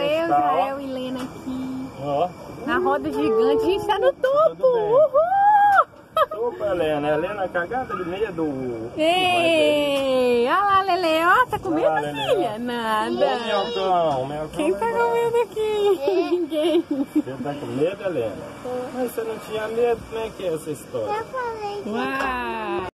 eu, Israel e Lena aqui. Ó. Na roda gigante, a gente tá no topo! Uhul! Opa, Helena. Helena cagada de medo. Ei! Olha lá, Lele, ó, tá com medo, ah, filha? Nada. Ô, Melcão, Melcão. Quem tá com medo aqui? Ninguém. Você tá com medo, Helena? Mas você não tinha medo? Como é que é essa história? Eu falei Uau!